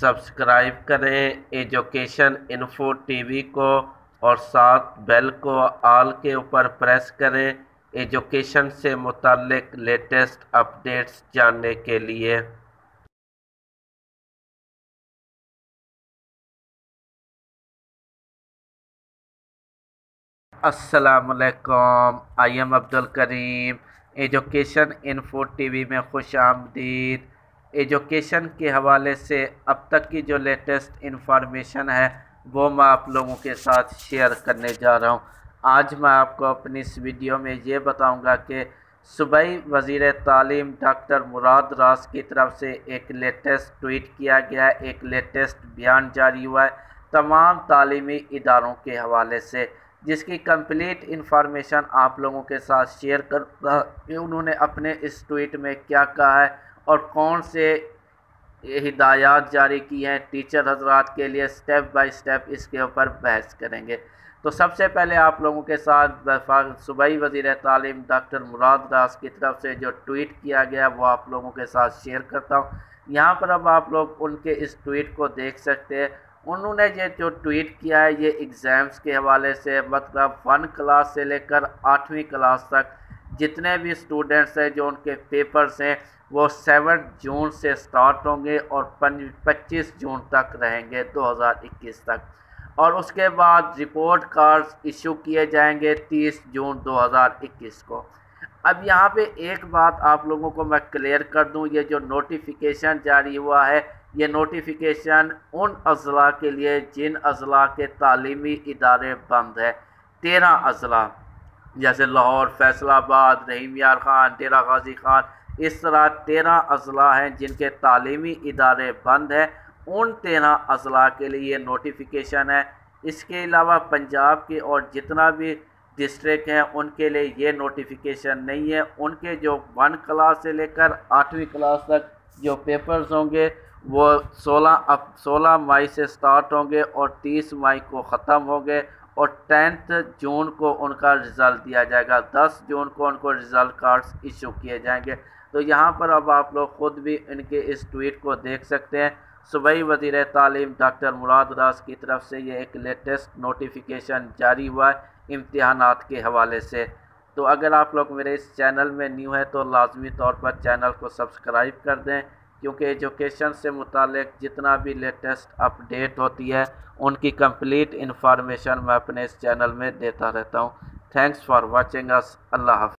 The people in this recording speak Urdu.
سبسکرائب کریں، ایجوکیشن انفو ٹی وی کو اور ساتھ بیل کو آل کے اوپر پریس کریں، ایجوکیشن سے متعلق لیٹسٹ اپڈیٹس جاننے کے لیے۔ السلام علیکم، I am Abdul Karim, education info T V میں خوش آمدید۔ ایجوکیشن کے حوالے سے اب تک کی جو لیٹسٹ انفارمیشن ہے وہ میں آپ لوگوں کے ساتھ شیئر کرنے جا رہا ہوں۔ آج میں آپ کو اپنی اس ویڈیو میں یہ بتاؤں گا کہ صوبائی وزیر تعلیم ڈاکٹر مراد راز کی طرف سے ایک لیٹسٹ ٹویٹ کیا گیا ہے ایک لیٹسٹ بیان جاری ہوا ہے تمام تعلیمی اداروں کے حوالے سے، جس کی کمپلیٹ انفارمیشن آپ لوگوں کے ساتھ شیئر کرتا کہ انہوں نے اپنے اس ٹویٹ میں کیا کہا ہے اور کون سے ہدایات جاری کی ہیں؟ ٹیچر حضرات کے لیے سٹیپ بائی سٹیپ اس کے اوپر بحث کریں گے۔ تو سب سے پہلے آپ لوگوں کے ساتھ صوبائی وزیر تعلیم ڈاکٹر مراد راز کی طرف سے جو ٹویٹ کیا گیا وہ آپ لوگوں کے ساتھ شیئر کرتا ہوں۔ یہاں پر اب آپ لوگ ان کے اس ٹویٹ کو دیکھ سکتے ہیں۔ انہوں نے یہ جو ٹویٹ کیا ہے، یہ ایگزامز کے حوالے سے مطلب ون کلاس سے لے کر آٹھویں کلاس تک جتنے بھی اسٹوڈنٹس ہیں جو ان کے پیپرز ہیں، وہ سیون جون سے سٹارٹ ہوں گے اور پچیس جون تک رہیں گے، دو ہزار اکیس تک۔ اور اس کے بعد رپورٹ کارڈز ایشو کیے جائیں گے تیس جون دو ہزار اکیس کو۔ اب یہاں پہ ایک بات آپ لوگوں کو میں کلیئر کر دوں، یہ جو نوٹیفیکیشن جاری ہوا ہے، یہ نوٹیفیکیشن ان اضلاع کے لیے جن اضلاع کے تعلیمی ادارے بند ہے تیرہ اضلاع۔ جیسے لاہور، فیصل آباد، رحیم یار خان، ڈیرہ غازی خان، اس طرح تیرہ اضلاع ہیں جن کے تعلیمی ادارے بند ہیں۔ ان تیرہ اضلاع کے لیے یہ نوٹیفیکیشن ہے۔ اس کے علاوہ پنجاب کے اور جتنا بھی ڈسٹرک ہیں، ان کے لیے یہ نوٹیفیکیشن نہیں ہے۔ ان کے جو ون کلاس سے لے کر آٹھویں کلاس تک جو پیپرز ہوں گے، وہ سولہ اب سولہ مئی سے سٹارٹ ہوں گے اور تیس مئی کو ختم ہوں گے۔ اور ٹینتھ جون کو ان کا رزلٹ دیا جائے گا۔ دس جون کو ان کو رزلٹ کارڈز ایشو کیے جائیں گے۔ تو یہاں پر اب آپ لوگ خود بھی ان کے اس ٹویٹ کو دیکھ سکتے ہیں۔ صوبائی وزیر تعلیم ڈاکٹر مراد راز کی طرف سے یہ ایک لیٹسٹ نوٹیفیکیشن جاری ہوا ہے امتحانات کے حوالے سے۔ تو اگر آپ لوگ میرے اس چینل میں نیو ہے تو لازمی طور پر چینل کو سبسکرائب کر دیں۔ کیونکہ ایجوکیشن سے متعلق جتنا بھی لیٹسٹ اپڈیٹ ہوتی ہے، ان کی کمپلیٹ انفارمیشن میں اپنے اس چینل میں دیتا رہتا ہوں۔ تھینکس فار واچنگ اس اللہ حافظ۔